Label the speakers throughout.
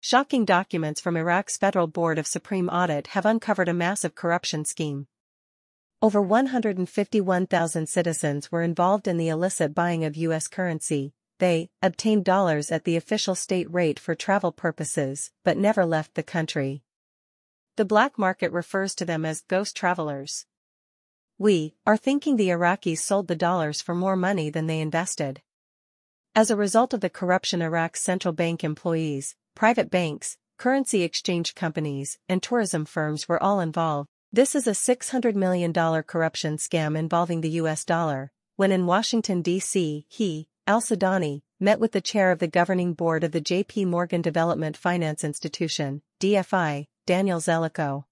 Speaker 1: Shocking documents from Iraq's Federal Board of Supreme Audit have uncovered a massive corruption scheme. Over 151,000 citizens were involved in the illicit buying of U.S. currency. They obtained dollars at the official state rate for travel purposes, but never left the country. The black market refers to them as ghost travelers. We are thinking the Iraqis sold the dollars for more money than they invested. As a result of the corruption Iraq's central bank employees, private banks, currency exchange companies, and tourism firms were all involved. This is a $600 million corruption scam involving the US dollar. When in Washington, D.C., he, Al Sudani, met with the chair of the governing board of the J.P. Morgan Development Finance Institution, DFI, Daniel Zelikow.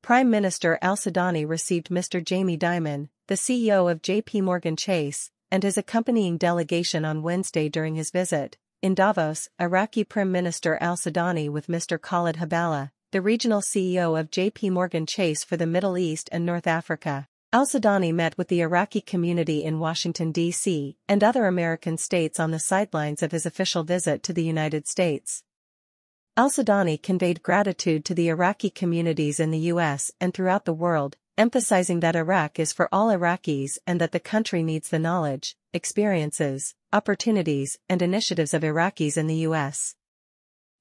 Speaker 1: Prime Minister Al Sudani received Mr. Jamie Dimon, the CEO of J.P. Morgan Chase, and his accompanying delegation on Wednesday during his visit. In Davos, Iraqi Prime Minister Al Sudani with Mr. Khalid Hobballah, the regional CEO of JP Morgan Chase for the Middle East and North Africa. Al-Sudani met with the Iraqi community in Washington, D.C., and other American states on the sidelines of his official visit to the United States. Al-Sudani conveyed gratitude to the Iraqi communities in the U.S. and throughout the world, emphasizing that Iraq is for all Iraqis and that the country needs the knowledge, experiences, opportunities, and initiatives of Iraqis in the U.S.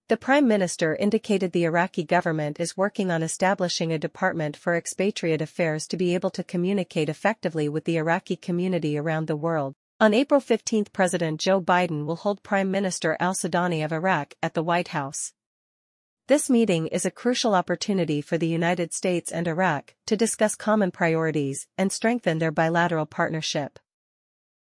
Speaker 1: The Prime Minister indicated the Iraqi government is working on establishing a department for expatriate affairs to be able to communicate effectively with the Iraqi community around the world. On April 15 President Joe Biden will hold Prime Minister al-Sudani of Iraq at the White House. This meeting is a crucial opportunity for the United States and Iraq to discuss common priorities and strengthen their bilateral partnership.